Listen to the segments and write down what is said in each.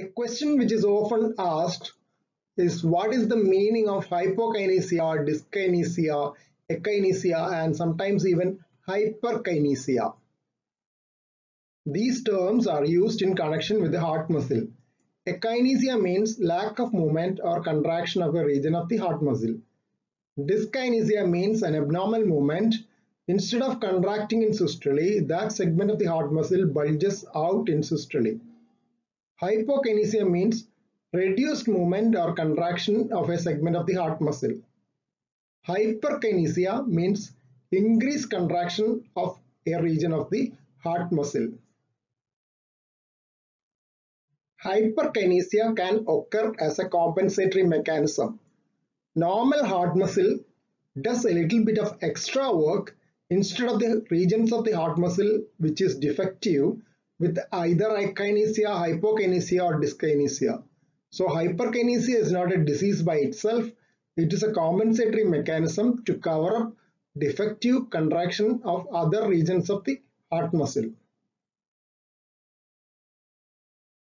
A question which is often asked is what is the meaning of hypokinesia dyskinesia, akinesia and sometimes even hyperkinesia. These terms are used in connection with the heart muscle. Akinesia means lack of movement or contraction of a region of the heart muscle. Dyskinesia means an abnormal movement. Instead of contracting in systole, that segment of the heart muscle bulges out in systole. Hypokinesia means reduced movement or contraction of a segment of the heart muscle. Hyperkinesia means increased contraction of a region of the heart muscle. Hyperkinesia can occur as a compensatory mechanism. Normal heart muscle does a little bit of extra work instead of the regions of the heart muscle which is defective with either akinesia, hypokinesia or dyskinesia. So hyperkinesia is not a disease by itself. It is a compensatory mechanism to cover up defective contraction of other regions of the heart muscle.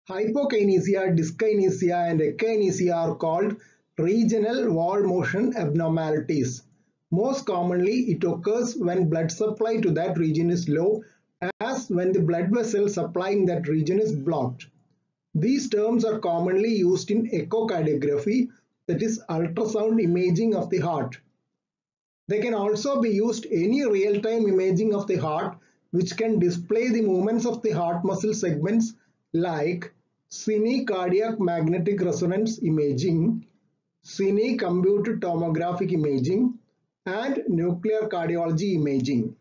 Hypokinesia, dyskinesia and akinesia are called regional wall motion abnormalities. Most commonly, it occurs when blood supply to that region is low as when the blood vessel supplying that region is blocked. These terms are commonly used in echocardiography, that is ultrasound imaging of the heart. They can also be used any real-time imaging of the heart which can display the movements of the heart muscle segments like cine cardiac magnetic resonance imaging, cine computed tomographic imaging, and nuclear cardiology imaging.